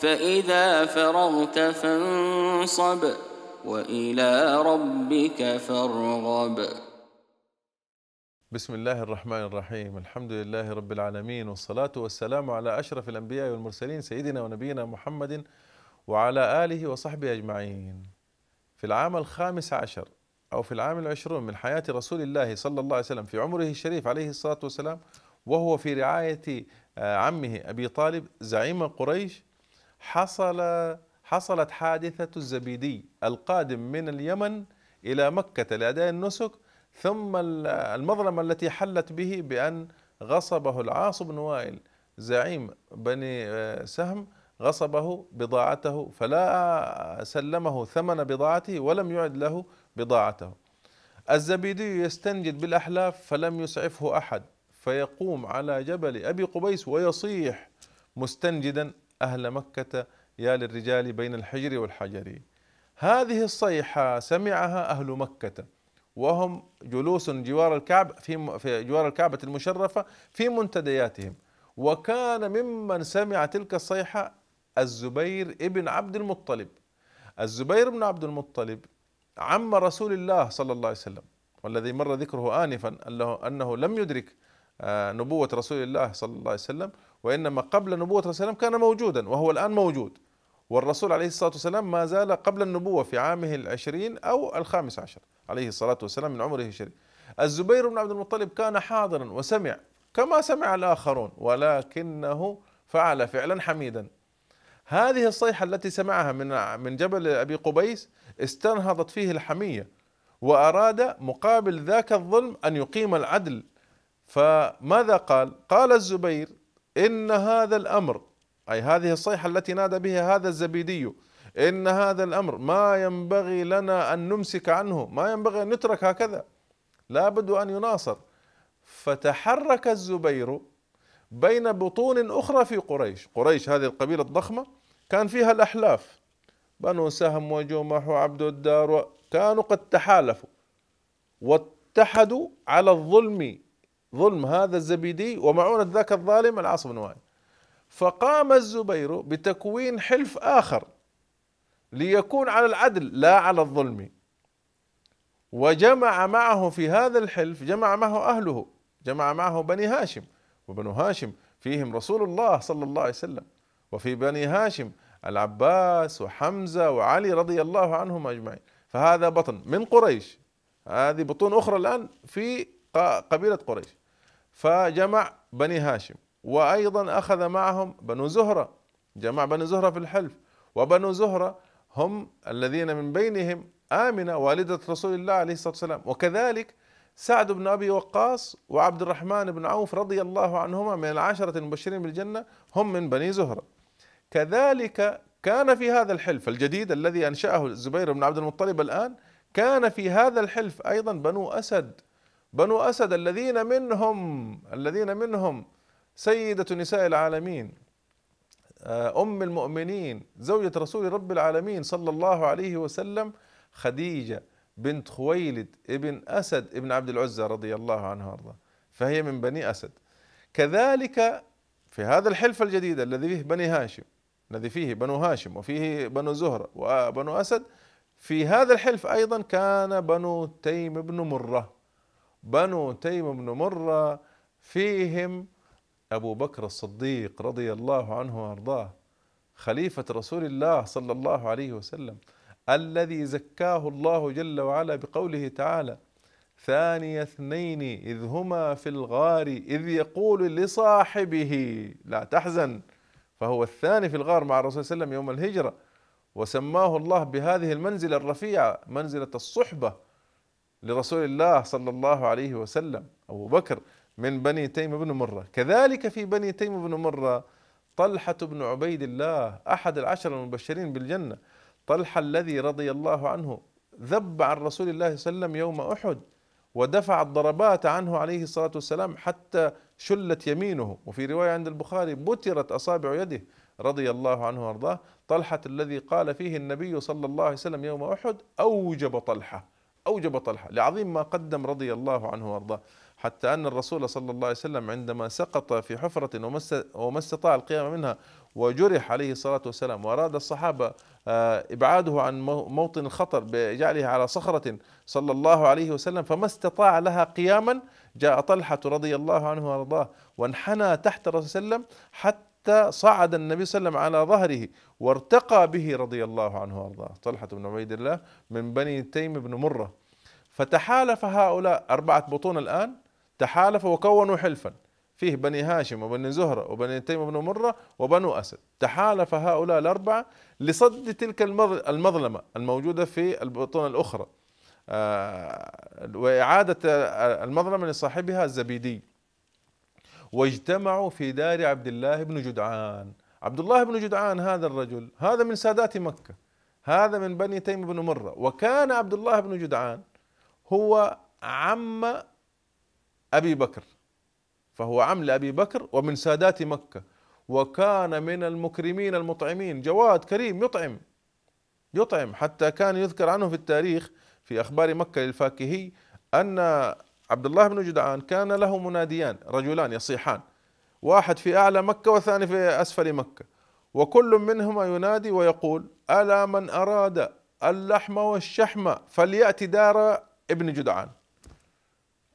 فإذا فرغت فانصب وإلى ربك فارغب. بسم الله الرحمن الرحيم. الحمد لله رب العالمين والصلاة والسلام على أشرف الأنبياء والمرسلين سيدنا ونبينا محمد وعلى آله وصحبه أجمعين. في العام الخامس عشر أو في العام العشرون من حياة رسول الله صلى الله عليه وسلم في عمره الشريف عليه الصلاة والسلام وهو في رعاية عمه أبي طالب زعيم قريش حصل حصلت حادثة الزبيدي القادم من اليمن إلى مكة لأداء النسك ثم المظلمة التي حلت به بأن غصبه العاص بن وائل زعيم بني سهم غصبه بضاعته فلا سلمه ثمن بضاعته ولم يعد له بضاعته. الزبيدي يستنجد بالأحلاف فلم يسعفه أحد فيقوم على جبل أبي قبيس ويصيح مستنجدا أهل مكة يا للرجال بين الحجر والحجر. هذه الصيحة سمعها أهل مكة وهم جلوس جوار الكعب في جوار الكعبة المشرفة في منتدياتهم. وكان ممن سمع تلك الصيحة الزبير ابن عبد المطلب. الزبير بن عبد المطلب عم رسول الله صلى الله عليه وسلم والذي مر ذكره آنفا أنه لم يدرك نبوة رسول الله صلى الله عليه وسلم. وإنما قبل نبوة رسول الله كان موجودا وهو الآن موجود. والرسول عليه الصلاة والسلام ما زال قبل النبوة في عامه العشرين أو الخامس عشر عليه الصلاة والسلام من عمره الشريف الزبير بن عبد المطلب كان حاضرا وسمع كما سمع الآخرون ولكنه فعل فعلا حميدا. هذه الصيحة التي سمعها من من جبل أبي قبيس استنهضت فيه الحمية وأراد مقابل ذاك الظلم أن يقيم العدل. فماذا قال؟ قال الزبير إن هذا الأمر أي هذه الصيحة التي نادى بها هذا الزبيدي إن هذا الأمر ما ينبغي لنا أن نمسك عنه ما ينبغي أن نترك هكذا. لابد أن يناصر. فتحرك الزبير بين بطون أخرى في قريش. قريش هذه القبيلة الضخمة كان فيها الأحلاف. بنو سهم وجمح وعبد الدار كانوا قد تحالفوا واتحدوا على الظلم ظلم هذا الزبيدي ومعونة ذاك الظالم العاص بن وائل. فقام الزبير بتكوين حلف آخر ليكون على العدل لا على الظلم. وجمع معه في هذا الحلف جمع معه أهله جمع معه بني هاشم. وبنو هاشم فيهم رسول الله صلى الله عليه وسلم. وفي بني هاشم العباس وحمزة وعلي رضي الله عنهم أجمعين. فهذا بطن من قريش. هذه بطون أخرى الآن في قبيلة قريش. فجمع بني هاشم وأيضا أخذ معهم بنو زهرة. جمع بني زهرة في الحلف. وبنو زهرة هم الذين من بينهم آمنة والدة رسول الله عليه الصلاة والسلام. وكذلك سعد بن أبي وقاص وعبد الرحمن بن عوف رضي الله عنهما من العشرة المبشرين بالجنة هم من بني زهرة. كذلك كان في هذا الحلف الجديد الذي أنشأه الزبير بن عبد المطلب الآن كان في هذا الحلف أيضا بنو أسد. بنو أسد الذين منهم الذين منهم سيدة نساء العالمين أم المؤمنين زوجة رسول رب العالمين صلى الله عليه وسلم خديجة بنت خويلد ابن أسد ابن عبد العزى رضي الله عنها وأرضاه. فهي من بني أسد. كذلك في هذا الحلف الجديد الذي فيه بني هاشم الذي فيه بنو هاشم وفيه بنو زهرة وبنو أسد في هذا الحلف أيضا كان بنو تيم بن مرة. بنو تيم بن مرة فيهم أبو بكر الصديق رضي الله عنه وأرضاه خليفة رسول الله صلى الله عليه وسلم الذي زكاه الله جل وعلا بقوله تعالى ثاني اثنين إذ هما في الغار إذ يقول لصاحبه لا تحزن فهو الثاني في الغار مع الرسول صلى الله عليه وسلم يوم الهجرة وسماه الله بهذه المنزلة الرفيعة منزلة الصحبة لرسول الله صلى الله عليه وسلم أبو بكر من بني تيم بن مرة. كذلك في بني تيم بن مرة طلحة بن عبيد الله أحد العشر المبشرين بالجنة. طلحة الذي رضي الله عنه ذب عن رسول الله صلى الله عليه وسلم يوم أحد ودفع الضربات عنه عليه الصلاة والسلام حتى شلت يمينه. وفي رواية عند البخاري بترت أصابع يده رضي الله عنه وأرضاه. طلحة الذي قال فيه النبي صلى الله عليه وسلم يوم أحد أوجب طلحة. أوجب طلحة. لعظيم ما قدم رضي الله عنه وأرضاه. حتى أن الرسول صلى الله عليه وسلم عندما سقط في حفرة وما استطاع القيام منها وجرح عليه الصلاة والسلام وأراد الصحابة آه، إبعاده عن موطن الخطر بجعله على صخرة صلى الله عليه وسلم فما استطاع لها قياما جاء طلحة رضي الله عنه وأرضاه وانحنى تحت الرسول صلى الله عليه وسلم حتى صعد النبي صلى الله عليه وسلم على ظهره وارتقى به رضي الله عنه وأرضاه. طلحة بن عبيد الله من بني تيم بن مرة. فتحالف هؤلاء أربعة بطون الآن تحالفوا وكونوا حلفا. فيه بني هاشم وبني زهرة وبني تيم بن مرة وبنو أسد. تحالف هؤلاء الأربعة لصد تلك المظلمة الموجودة في البطون الأخرى. آه، وإعادة المظلمة لصاحبها الزبيدي. واجتمعوا في دار عبد الله بن جدعان. عبد الله بن جدعان هذا الرجل هذا من سادات مكة هذا من بني تيم بن مرة. وكان عبد الله بن جدعان هو عم أبي بكر فهو عم لأبي بكر ومن سادات مكة. وكان من المكرمين المطعمين جواد كريم يطعم يطعم. حتى كان يذكر عنه في التاريخ في أخبار مكة للفاكهي أن عبد الله بن جدعان كان له مناديان رجلان يصيحان. واحد في أعلى مكة والثاني في أسفل مكة. وكل منهما ينادي ويقول ألا من أراد اللحم والشحم فليأتي دار ابن جدعان.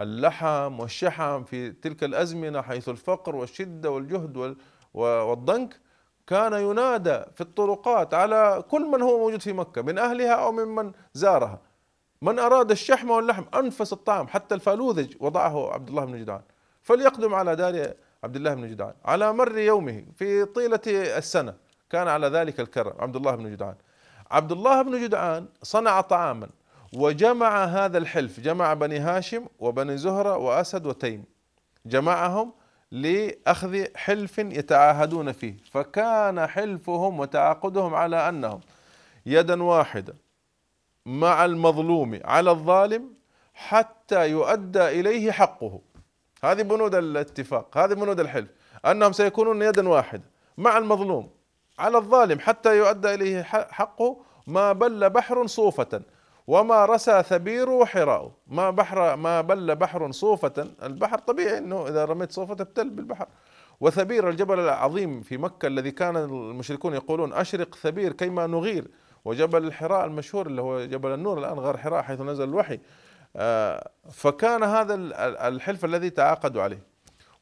اللحم والشحم في تلك الأزمنة حيث الفقر والشدة والجهد والضنك كان ينادى في الطرقات على كل من هو موجود في مكة من أهلها أو ممن زارها. من أراد الشحم واللحم أنفس الطعام حتى الفالوذج وضعه عبد الله بن جدعان. فليقدم على دار عبد الله بن جدعان. على مر يومه في طيلة السنة كان على ذلك الكرم عبد الله بن جدعان. عبد الله بن جدعان صنع طعاما وجمع هذا الحلف جمع بني هاشم وبني زهرة وأسد وتيم. جمعهم لأخذ حلف يتعاهدون فيه. فكان حلفهم وتعاقدهم على أنهم يدا واحدة مع المظلوم على الظالم حتى يؤدى إليه حقه. هذه بنود الاتفاق هذه بنود الحلف أنهم سيكونون يدا واحدة مع المظلوم على الظالم حتى يؤدى إليه حقه ما بل بحر صوفة وما رسى ثبير حراء ما بحر ما بل بحر صوفة البحر طبيعي إنه إذا رميت صوفة تبتل بالبحر. وثبير الجبل العظيم في مكة الذي كان المشركون يقولون أشرق ثبير كيما نغير. وجبل الحراء المشهور اللي هو جبل النور الآن غار حراء حيث نزل الوحي. آه، فكان هذا الحلف الذي تعاقدوا عليه.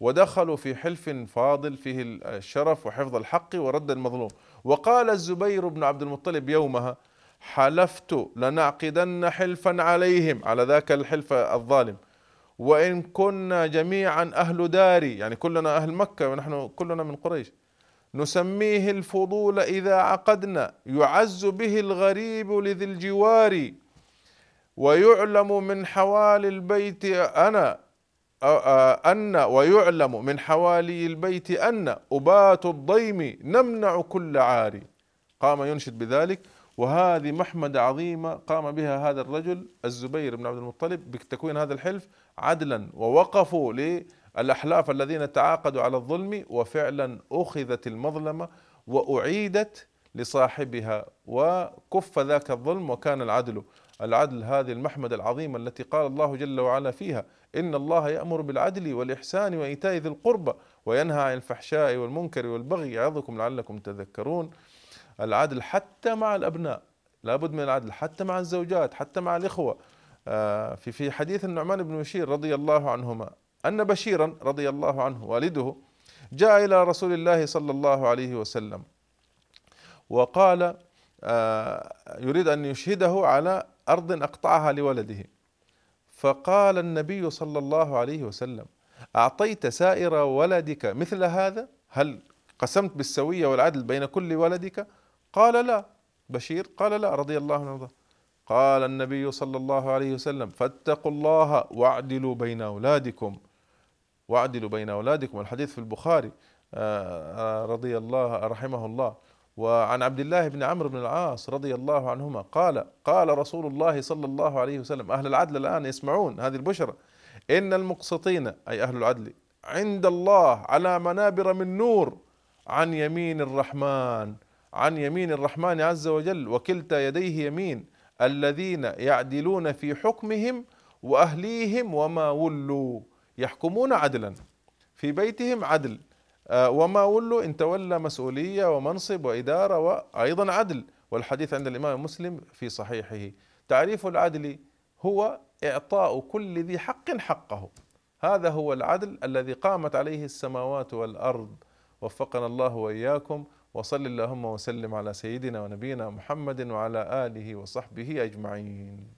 ودخلوا في حلف فاضل فيه الشرف وحفظ الحق ورد المظلوم. وقال الزبير بن عبد المطلب يومها حلفت لنعقدن حلفا عليهم. على ذاك الحلف الظالم. وإن كنا جميعا أهل داري. يعني كلنا أهل مكة ونحن كلنا من قريش. نسميه الفضول إذا عقدنا يعز به الغريب لذي الجوار ويعلم من حوالي البيت أنا أن ويعلم من حوالي البيت أن أبات الضيم نمنع كل عاري قام ينشد بذلك وهذه محمدة عظيمة قام بها هذا الرجل الزبير بن عبد المطلب بتكوين هذا الحلف عدلا ووقفوا للأحلاف الذين تعاقدوا على الظلم وفعلا أخذت المظلمة وأعيدت لصاحبها وكف ذاك الظلم وكان العدل العدل هذه المحمدة العظيمة التي قال الله جل وعلا فيها إن الله يأمر بالعدل والإحسان وإيتاء ذي القربى وينهى عن الفحشاء والمنكر والبغي يعظكم لعلكم تذكرون. العدل حتى مع الأبناء لابد من العدل حتى مع الزوجات حتى مع الإخوة. آه، في في حديث النعمان بن بشير رضي الله عنهما أن بشيرا رضي الله عنه والده جاء إلى رسول الله صلى الله عليه وسلم وقال آه، يريد أن يشهده على أرض أقطعها لولده. فقال النبي صلى الله عليه وسلم أعطيت سائر ولدك مثل هذا؟ هل قسمت بالسوية والعدل بين كل ولدك؟ قال لا. بشير قال لا رضي الله عنه. قال النبي صلى الله عليه وسلم فاتقوا الله واعدلوا بين أولادكم. وأعدلوا بين أولادكم. الحديث في البخاري آه، آه، رضي الله رحمه الله. وعن عبد الله بن عمرو بن العاص رضي الله عنهما قال قال رسول الله صلى الله عليه وسلم أهل العدل الآن يسمعون هذه البشرى إن المقسطين أي أهل العدل عند الله على منابر من نور عن يمين الرحمن عن يمين الرحمن عز وجل وكلتا يديه يمين الذين يعدلون في حكمهم وأهليهم وما ولوا. يحكمون عدلا. في بيتهم عدل. آه، وما ولوا إن تولى مسؤولية ومنصب وإدارة وأيضا عدل. والحديث عند الإمام مسلم في صحيحه. تعريف العدل هو إعطاء كل ذي حق حقه. هذا هو العدل الذي قامت عليه السماوات والأرض. وفقنا الله وإياكم. وصل اللهم وسلم على سيدنا ونبينا محمد وعلى آله وصحبه أجمعين.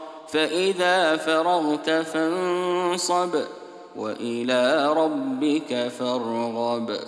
فإذا فرغت فانصب وإلى ربك فارغب.